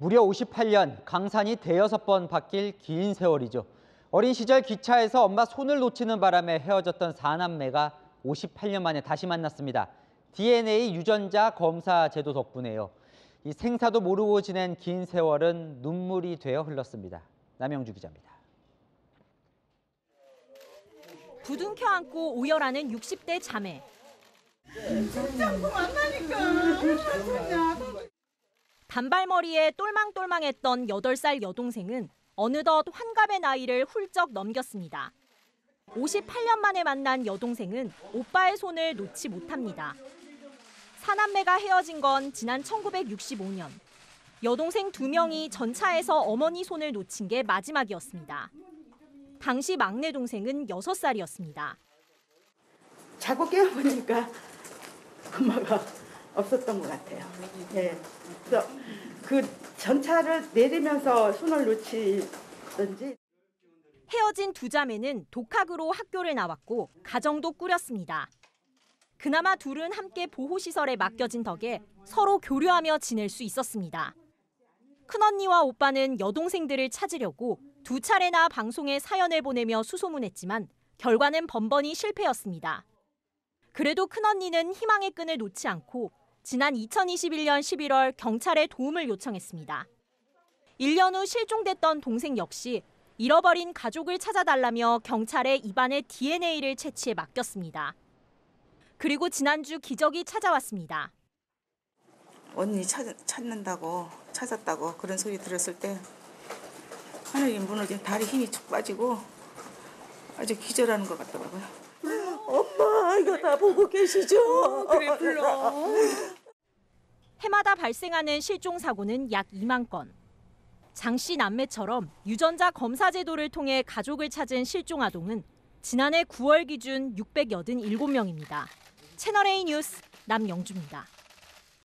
무려 58년 강산이 대여섯 번 바뀔 긴 세월이죠. 어린 시절 기차에서 엄마 손을 놓치는 바람에 헤어졌던 사남매가 58년 만에 다시 만났습니다. DNA 유전자 검사 제도 덕분에요. 이 생사도 모르고 지낸 긴 세월은 눈물이 되어 흘렀습니다. 남영주 기자입니다. 부둥켜 안고 오열하는 60대 자매. 단발머리에 똘망똘망했던 8살 여동생은 어느덧 환갑의 나이를 훌쩍 넘겼습니다. 58년 만에 만난 여동생은 오빠의 손을 놓지 못합니다. 사남매가 헤어진 건 지난 1965년. 여동생 두 명이 전차에서 어머니 손을 놓친 게 마지막이었습니다. 당시 막내 동생은 6살이었습니다. 자고 깨어보니까 엄마가 없었던 것 같아요. 예. 그래서 그 전차를 내리면서 손을 놓치든지 헤어진 두 자매는 독학으로 학교를 나왔고 가정도 꾸렸습니다. 그나마 둘은 함께 보호시설에 맡겨진 덕에 서로 교류하며 지낼 수 있었습니다. 큰언니와 오빠는 여동생들을 찾으려고 두 차례나 방송에 사연을 보내며 수소문했지만 결과는 번번이 실패였습니다. 그래도 큰언니는 희망의 끈을 놓지 않고 지난 2021년 11월 경찰에 도움을 요청했습니다. 1년 후 실종됐던 동생 역시 잃어버린 가족을 찾아달라며 경찰에 입안에 DNA를 채취해 맡겼습니다. 그리고 지난주 기적이 찾아왔습니다. 언니 찾, 찾는다고 찾았다고 그런 소리 들었을 때 하늘이 무너진 다리 힘이 축 빠지고 아주 기절하는 것 같더라고요. 이거 다 보고 계시죠? 그래 불러. 해마다 발생하는 실종 사고는 약 2만 건. 장 씨 남매처럼 유전자 검사 제도를 통해 가족을 찾은 실종 아동은 지난해 9월 기준 687명입니다. 채널A 뉴스 남영주입니다.